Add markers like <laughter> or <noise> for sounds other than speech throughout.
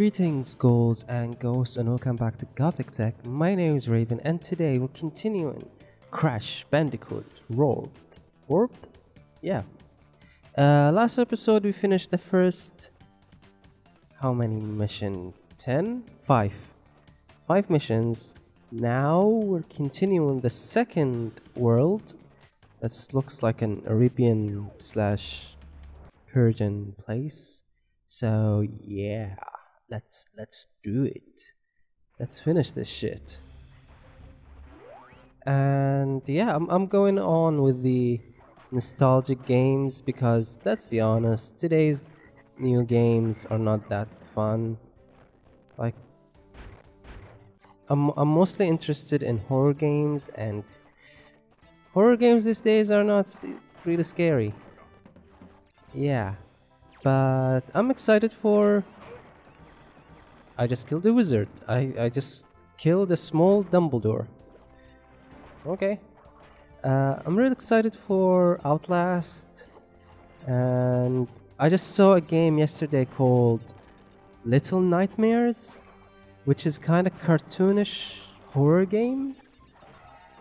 Greetings, ghouls and ghosts, and welcome back to Gothic Tech. My name is Raven, and today we're continuing Crash Bandicoot Warped. Warped? Yeah. Uh, last episode we finished the first. How many missions? Ten? Five. Five missions. Now we're continuing the second world. This looks like an Arabian slash Persian place. So yeah let's let's do it. Let's finish this shit. And yeah I'm, I'm going on with the nostalgic games because let's be honest today's new games are not that fun. Like I'm, I'm mostly interested in horror games and horror games these days are not really scary. Yeah but I'm excited for I just killed the wizard. I, I just killed a small Dumbledore. Okay. Uh, I'm really excited for Outlast. And I just saw a game yesterday called Little Nightmares, which is kind of cartoonish horror game.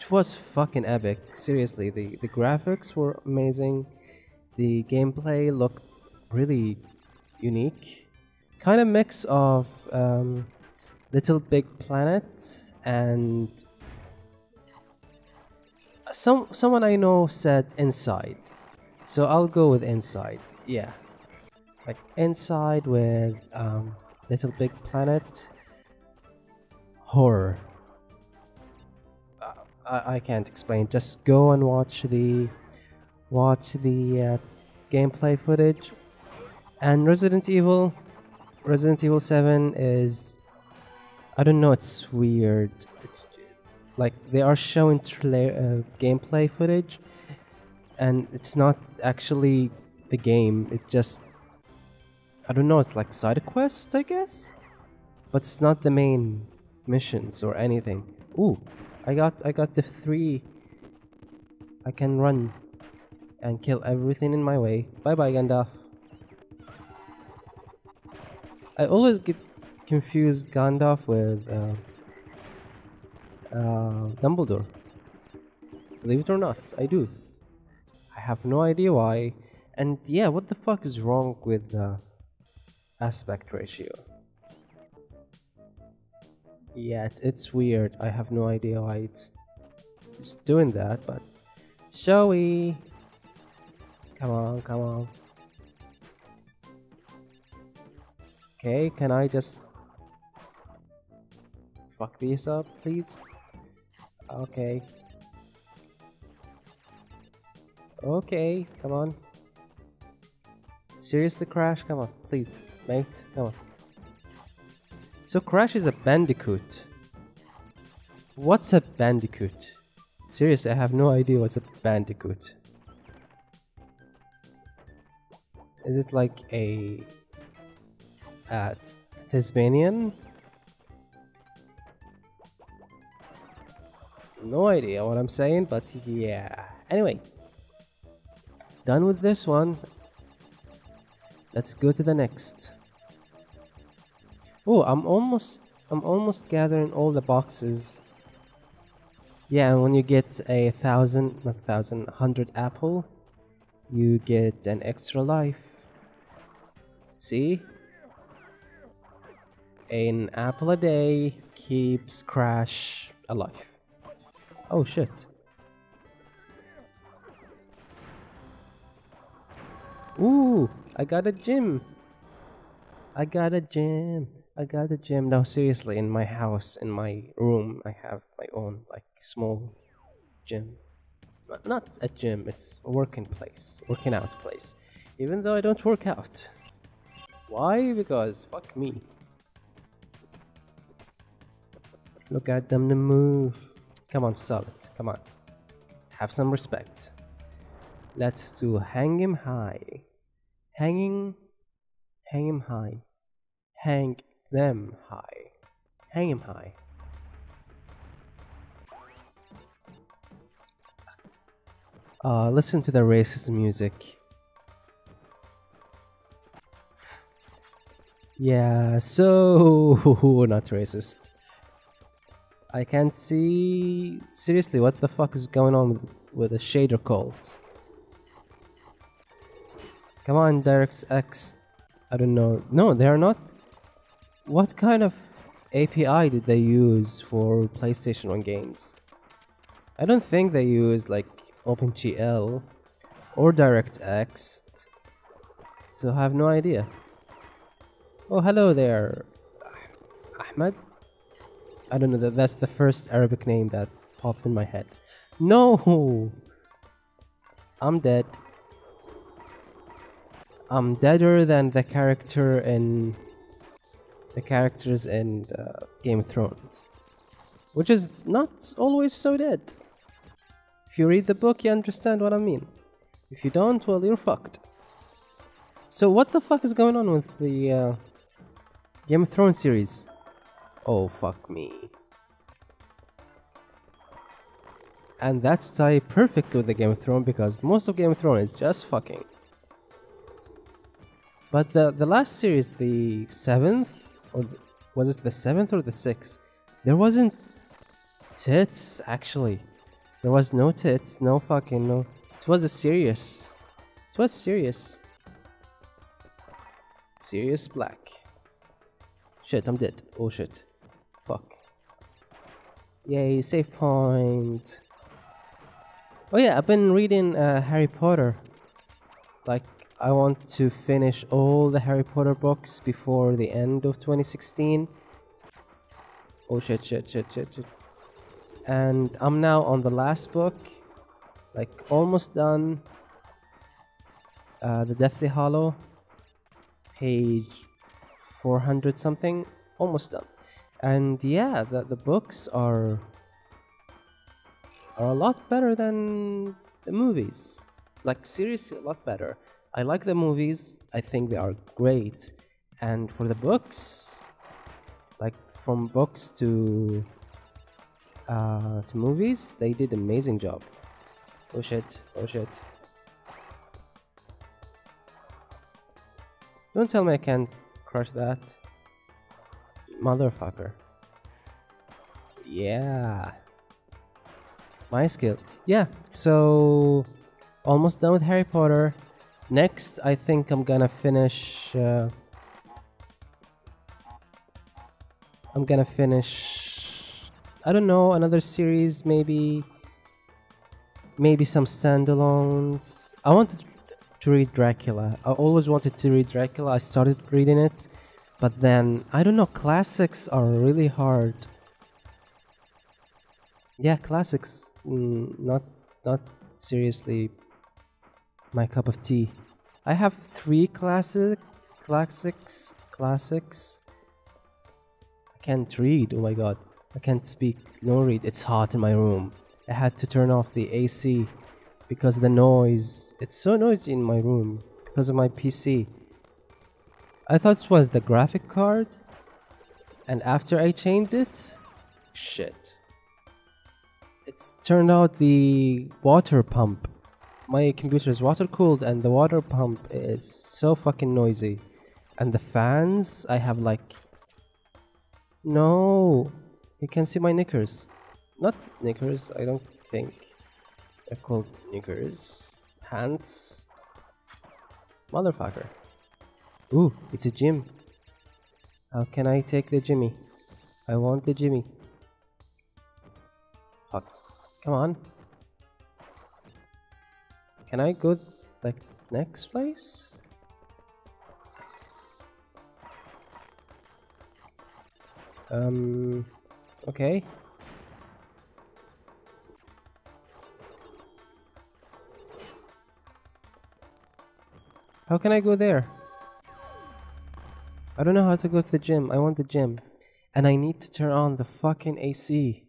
It was fucking epic. Seriously, the, the graphics were amazing. The gameplay looked really unique kind of mix of um, Little Big Planet and some someone I know said Inside, so I'll go with Inside. Yeah, like Inside with um, Little Big Planet horror. Uh, I, I can't explain. Just go and watch the watch the uh, gameplay footage and Resident Evil Resident Evil 7 is I don't know, it's weird. like they are showing tra- uh, gameplay footage and it's not actually the game. It just I don't know, it's like side quests, I guess. But it's not the main missions or anything. Ooh, I got I got the 3 I can run and kill everything in my way. Bye bye Gandalf. I always get confused Gandalf with uh, uh, Dumbledore. Believe it or not, I do. I have no idea why. And yeah, what the fuck is wrong with the aspect ratio? Yeah, it's weird. I have no idea why it's, it's doing that, but shall we? Come on, come on. Okay, can I just fuck these up, please? Okay. Okay, come on. Seriously, Crash? Come on, please. Mate, come on. So Crash is a bandicoot. What's a bandicoot? Seriously, I have no idea what's a bandicoot. Is it like a uh, Tasmanian? No idea what I'm saying, but yeah. Anyway, done with this one. Let's go to the next. Oh, I'm almost I'm almost gathering all the boxes. Yeah, when you get a thousand, not a thousand, hundred apple, you get an extra life. See? An apple a day keeps Crash alive. Oh shit. Ooh, I got a gym. I got a gym. I got a gym. Now seriously, in my house, in my room, I have my own like small gym. Not a gym, it's a working place, working out place. Even though I don't work out. Why? Because fuck me. Look at them to move. Come on, solid. Come on. Have some respect. Let's do hang him high. Hanging. Hang him high. Hang them high. Hang him high. Uh, listen to the racist music. Yeah, so <laughs> not racist. I can't see. Seriously, what the fuck is going on with, with the shader calls? Come on, DirectX. I don't know. No, they are not. What kind of API did they use for PlayStation 1 games? I don't think they use like OpenGL or DirectX. So I have no idea. Oh, hello there, Ahmed. I don't know. That that's the first Arabic name that popped in my head. No, I'm dead. I'm deader than the character in the characters in uh, Game of Thrones, which is not always so dead. If you read the book, you understand what I mean. If you don't, well, you're fucked. So, what the fuck is going on with the uh, Game of Thrones series? Oh, fuck me. And that's tie perfect with the Game of Thrones because most of Game of Thrones is just fucking. But the the last series, the seventh, or was it the seventh or the sixth? There wasn't tits actually. There was no tits, no fucking no. It was a serious. It was serious. Sirius Black. Shit, I'm dead. Oh shit. Yay, save point. Oh yeah, I've been reading uh, Harry Potter. Like, I want to finish all the Harry Potter books before the end of 2016. Oh shit, shit, shit, shit, shit. And I'm now on the last book, like almost done. Uh, the Deathly Hallow, page 400 something, almost done. And yeah, the, the books are are a lot better than the movies. Like seriously, a lot better. I like the movies. I think they are great. And for the books, like from books to uh, to movies, they did amazing job. Oh shit! Oh shit! Don't tell me I can't crush that, motherfucker. Yeah my skill. Yeah, so almost done with Harry Potter. Next, I think I'm gonna finish. Uh, I'm gonna finish. I don't know another series, maybe. Maybe some standalones. I wanted to read Dracula. I always wanted to read Dracula. I started reading it, but then I don't know. Classics are really hard yeah, classics. Mm, not not seriously my cup of tea. I have three classic classics classics. I can't read. Oh my god, I can't speak. No read. It's hot in my room. I had to turn off the AC because the noise. It's so noisy in my room because of my PC. I thought it was the graphic card, and after I changed it, shit. It's turned out the water pump. My computer is water cooled and the water pump is so fucking noisy. And the fans, I have like. No! You can see my knickers. Not knickers, I don't think. They're called knickers. Pants. Motherfucker. Ooh, it's a gym. How can I take the Jimmy? I want the Jimmy. Come on. Can I go like next place? Um, okay. How can I go there? I don't know how to go to the gym. I want the gym. And I need to turn on the fucking AC.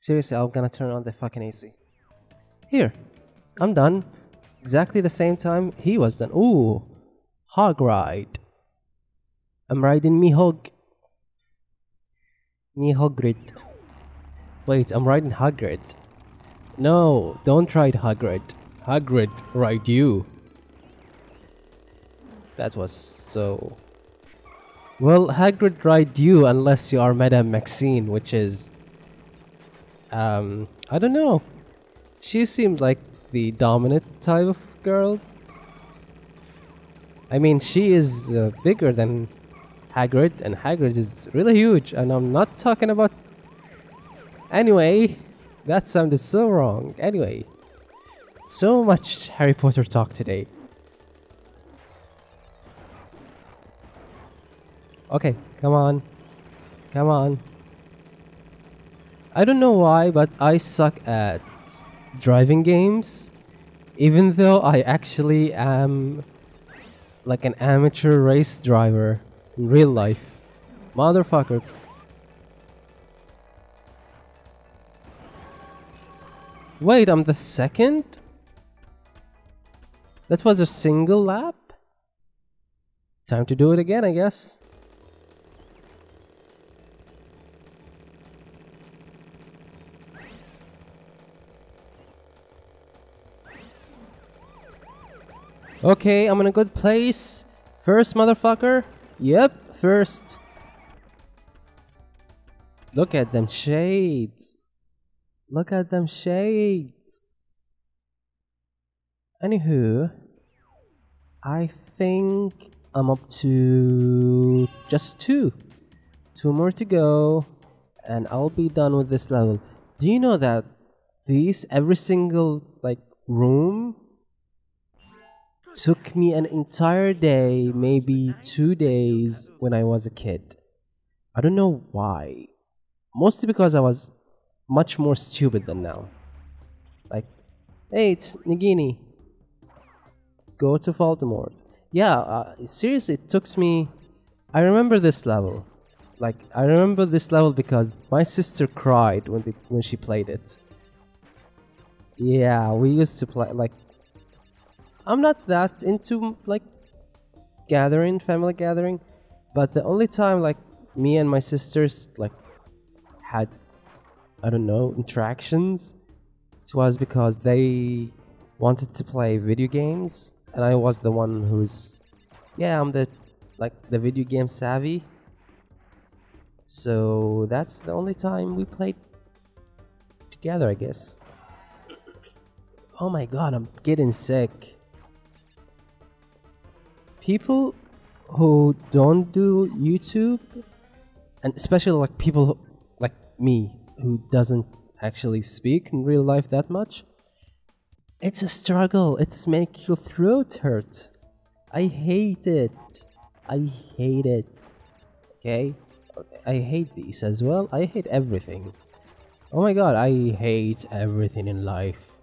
Seriously, I'm gonna turn on the fucking AC. Here, I'm done. Exactly the same time he was done. Ooh, hog ride. I'm riding me hog. Me Hagrid. Wait, I'm riding Hagrid. No, don't ride Hagrid. Hagrid ride you. That was so Well, Hagrid ride you unless you are Madame Maxine, which is... Um, I don't know. She seems like the dominant type of girl. I mean, she is uh, bigger than Hagrid, and Hagrid is really huge, and I'm not talking about... Anyway, that sounded so wrong. Anyway, so much Harry Potter talk today. Okay, come on. Come on. I don't know why, but I suck at driving games. Even though I actually am like an amateur race driver in real life. Motherfucker. Wait, I'm the second? That was a single lap? Time to do it again, I guess. Okay, I'm in a good place. First, motherfucker. Yep, first. Look at them shades. Look at them shades. Anywho, I think I'm up to just two. Two more to go, and I'll be done with this level. Do you know that these, every single like room took me an entire day, maybe two days when I was a kid. I don't know why. Mostly because I was much more stupid than now. Like, hey, it's Nagini. Go to Voldemort. Yeah, uh, seriously, it took me. I remember this level. Like, I remember this level because my sister cried when they, when she played it. Yeah, we used to play like I'm not that into like gathering, family gathering, but the only time like me and my sisters like had I don't know interactions, it was because they wanted to play video games, and I was the one who's yeah I'm the like the video game savvy. So that's the only time we played together, I guess. Oh my god, I'm getting sick people who don't do YouTube, and especially like people like me who doesn't actually speak in real life that much, it's a struggle. It's make your throat hurt. I hate it. I hate it. Okay? I hate these as well. I hate everything. Oh my god, I hate everything in life.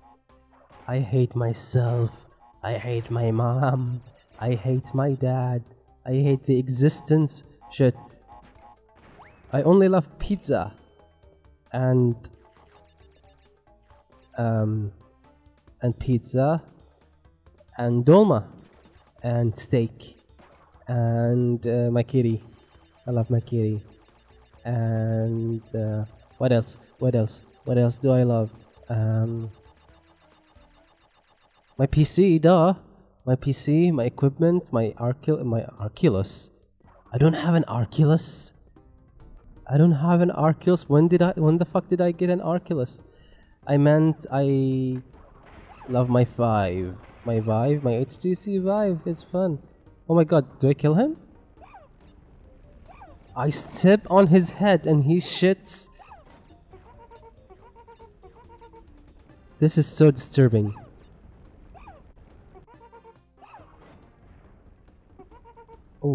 I hate myself. I hate my mom. I hate my dad. I hate the existence. Shit. I only love pizza. And um and pizza and dolma and steak and uh, my kitty. I love my kitty. And uh, what else? What else? What else do I love? Um, my PC, duh my PC, my equipment, my Arcul my Oculus. I don't have an Oculus. I don't have an Oculus. When did I when the fuck did I get an Oculus? I meant I love my Vive. My Vive, my HTC Vive is fun. Oh my god, do I kill him? I step on his head and he shits. This is so disturbing.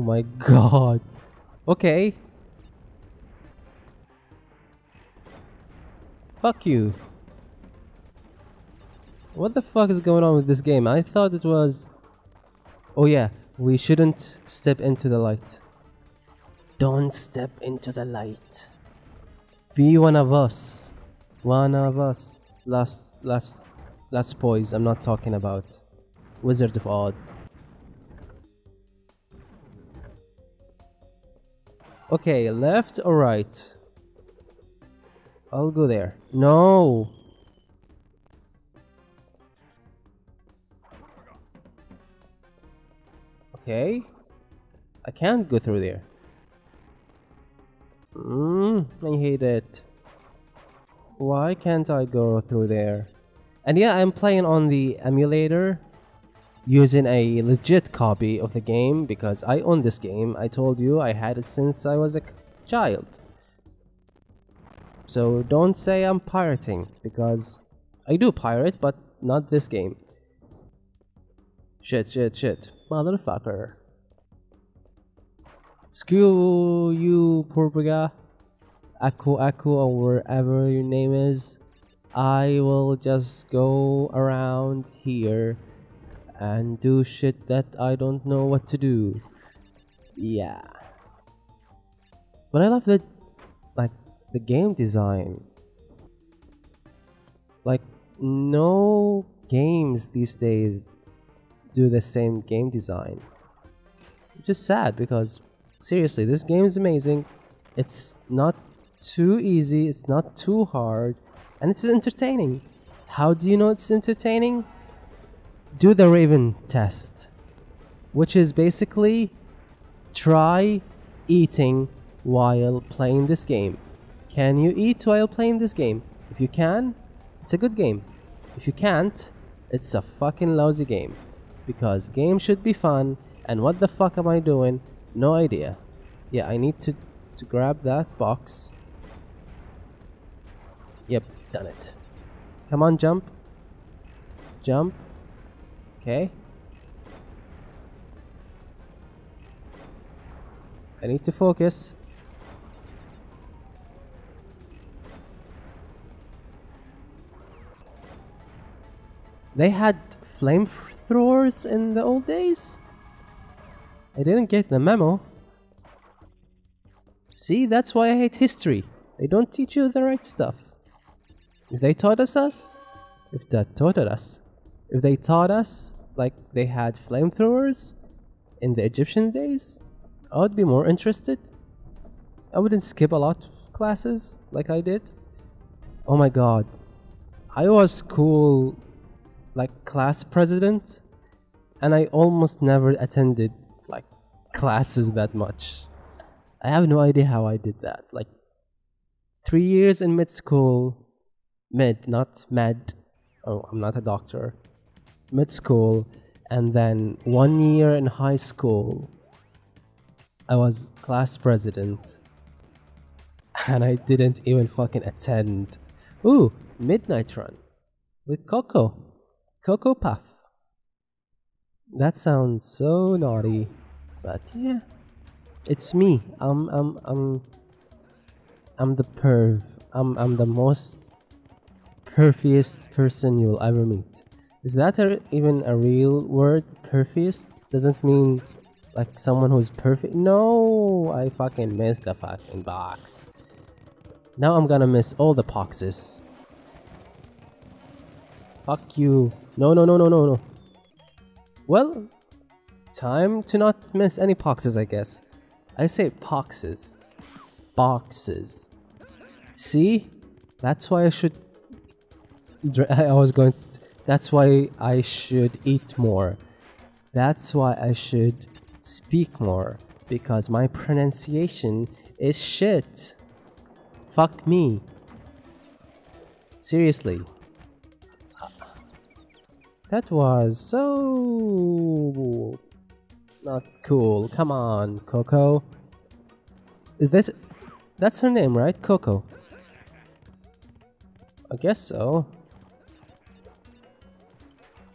My god. Okay. Fuck you. What the fuck is going on with this game? I thought it was... Oh yeah, we shouldn't step into the light. Don't step into the light. Be one of us. One of us. Last, last, last boys. I'm not talking about Wizard of Oz. Okay, left or right? I'll go there. No! Okay. I can't go through there. Mm, I hate it. Why can't I go through there? And yeah, I'm playing on the emulator using a legit copy of the game because I own this game. I told you I had it since I was a child. So don't say I'm pirating because I do pirate, but not this game. Shit, shit, shit. Motherfucker. Screw you, Purbaga. Aku Aku or wherever your name is. I will just go around here and do shit that I don't know what to do. Yeah. But I love that, like, the game design. Like, no games these days do the same game design. Which is sad because, seriously, this game is amazing. It's not too easy, it's not too hard, and it's entertaining. How do you know it's entertaining? Do the Raven test, which is basically try eating while playing this game. Can you eat while playing this game? If you can, it's a good game. If you can't, it's a fucking lousy game. Because games should be fun, and what the fuck am I doing? No idea. Yeah, I need to, to grab that box. Yep, done it. Come on, jump. Jump. Okay. I need to focus. They had flamethrowers in the old days? I didn't get the memo. See, that's why I hate history. They don't teach you the right stuff. If they taught us us, if that taught us, if they taught us like they had flamethrowers in the Egyptian days, I would be more interested. I wouldn't skip a lot of classes like I did. Oh my god. I was school like class president and I almost never attended like classes that much. I have no idea how I did that. Like three years in mid school, mid, not med. Oh, I'm not a doctor. Mid school, and then one year in high school, I was class president, <laughs> and I didn't even fucking attend. Ooh, midnight run with Coco. Coco Puff. That sounds so naughty, but yeah, it's me. I'm I'm I'm I'm the perv. I'm I'm the most perfiest person you'll ever meet. Is that a, even a real word? Perfiest doesn't mean like someone who's perfect. No, I fucking missed the fucking box. Now I'm gonna miss all the boxes. Fuck you. No, no, no, no, no, no. Well, time to not miss any boxes, I guess. I say boxes. Boxes. See? That's why I should... <laughs> I was going to... That's why I should eat more. That's why I should speak more. Because my pronunciation is shit. Fuck me. Seriously. That was so not cool. Come on, Coco. Is this that's her name, right? Coco. I guess so.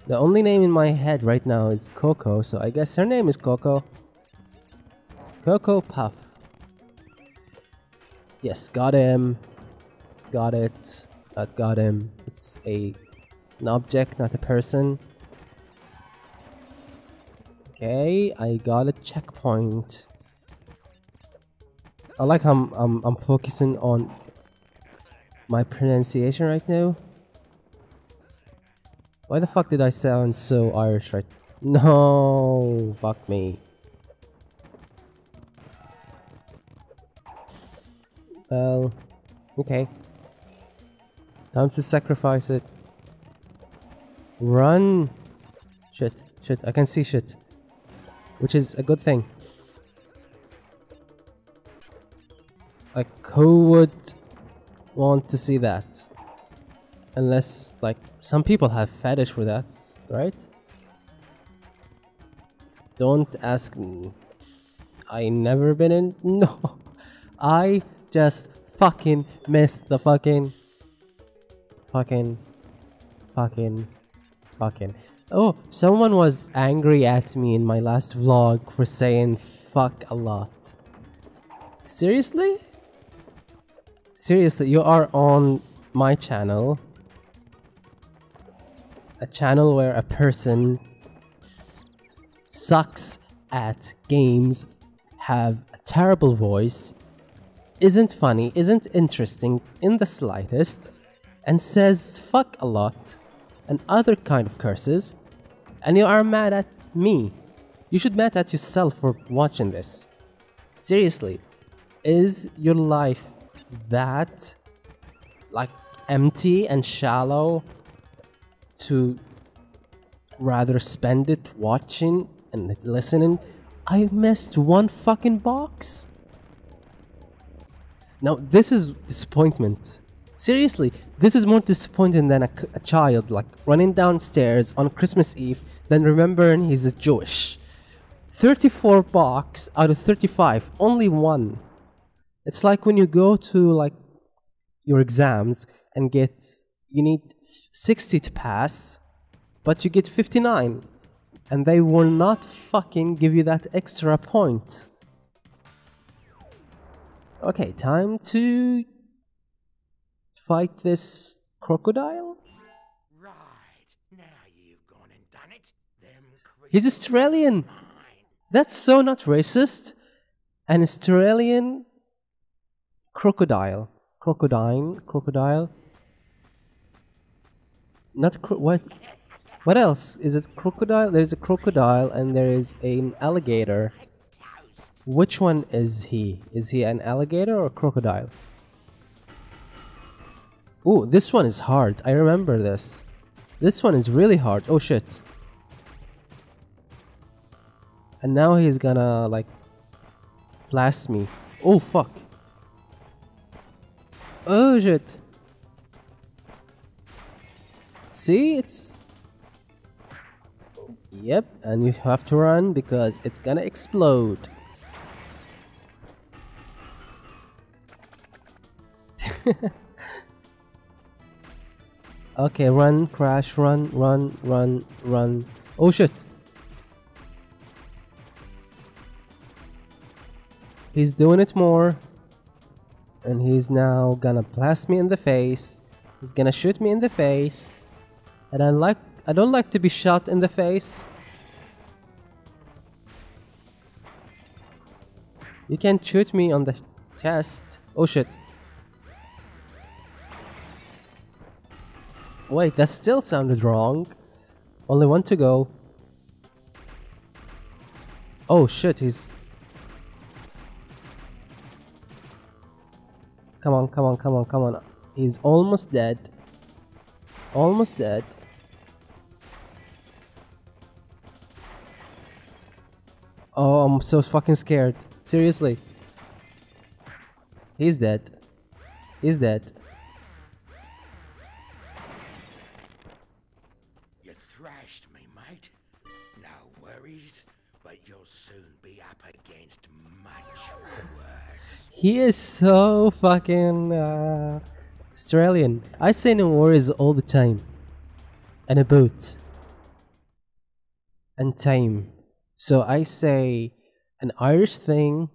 The only name in my head right now is Coco, so I guess her name is Coco. Coco Puff. Yes, got him. Got it. That got him. It's a an object, not a person. Okay, I got a checkpoint. I like how I'm, I'm, I'm focusing on my pronunciation right now. Why the fuck did I sound so Irish right? No, fuck me. Well, okay. Time to sacrifice it. Run! Shit, shit, I can see shit. Which is a good thing. Like, who would want to see that? Unless, like, some people have fetish for that, right? Don't ask me. I never been in. <laughs> No. I just fucking missed the fucking. Fucking. Fucking. Fucking. Oh, someone was angry at me in my last vlog for saying fuck a lot. Seriously? Seriously, you are on my channel. A channel where a person sucks at games, have a terrible voice, isn't funny, isn't interesting in the slightest, and says fuck a lot and other kind of curses, and you are mad at me. You should mad at yourself for watching this. Seriously, is your life that like empty and shallow to rather spend it watching and listening? I missed one fucking box. Now, this is disappointment. Seriously, this is more disappointing than a, a child like running downstairs on Christmas Eve than remembering he's a Jewish. 34 bucks out of 35, only one. It's like when you go to like your exams and get you need 60 to pass, but you get 59 and they will not fucking give you that extra point. Okay, time to fight this crocodile? Right. Now you've gone and done it. Them He's Australian. That's so not racist. An Australian crocodile. Crocodile. Crocodile. Not what? What else? Is it crocodile? There's a crocodile and there is an alligator. Which one is he? Is he an alligator or crocodile? Oh, this one is hard. I remember this. This one is really hard. Oh shit. And now he's gonna like blast me. Oh fuck. Oh shit. See, it's Yep, and you have to run because it's gonna explode. <laughs> okay, run, crash, run, run, run, run. Oh shit. He's doing it more. And he's now gonna blast me in the face. He's gonna shoot me in the face. And I like I don't like to be shot in the face. You can shoot me on the chest. Oh shit. Wait, that still sounded wrong. Only one to go. Oh shit, he's... Come on, come on, come on, come on. He's almost dead. Almost dead. Oh, I'm so fucking scared. Seriously. He's dead. He's dead. You thrashed me, mate. No worries, but you'll soon be up against much worse. He is so fucking uh, Australian. I say no worries all the time. And a boat. And time. So I say an Irish thing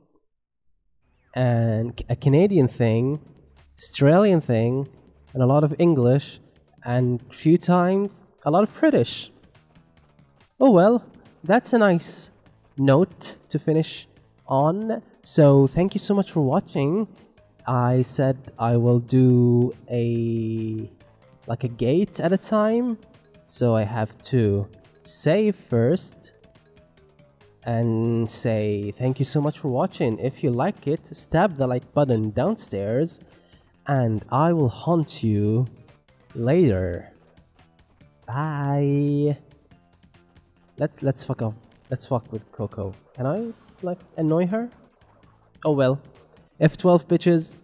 and a Canadian thing, Australian thing, and a lot of English, and a few times a lot of British. Oh well, that's a nice note to finish on. So thank you so much for watching. I said I will do a like a gate at a time. So I have to save first and say thank you so much for watching. If you like it, stab the like button downstairs and I will haunt you later. Bye. Let let's fuck off. Let's fuck with Coco. Can I like annoy her? Oh well. F12 bitches.